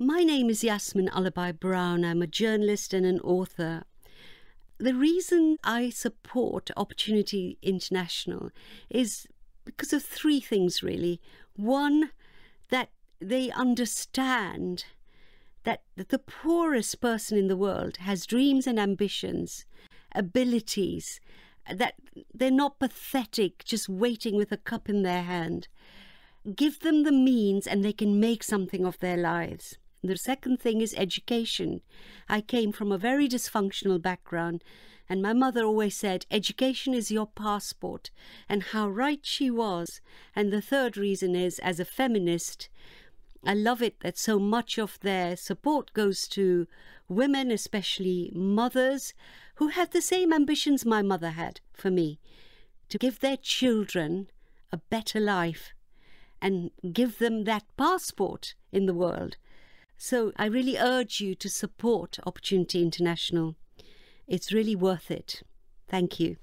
My name is Yasmin Alibhai-Brown. I'm a journalist and an author. The reason I support Opportunity International is because of three things, really. One, that they understand that the poorest person in the world has dreams and ambitions, abilities, that they're not pathetic, just waiting with a cup in their hand. Give them the means and they can make something of their lives. The second thing is education. I came from a very dysfunctional background, and my mother always said, Education is your passport, and how right she was. And the third reason is, as a feminist, I love it that so much of their support goes to women, especially mothers, who have the same ambitions my mother had for me to give their children a better life and give them that passport in the world. So I really urge you to support Opportunity International. It's really worth it. Thank you.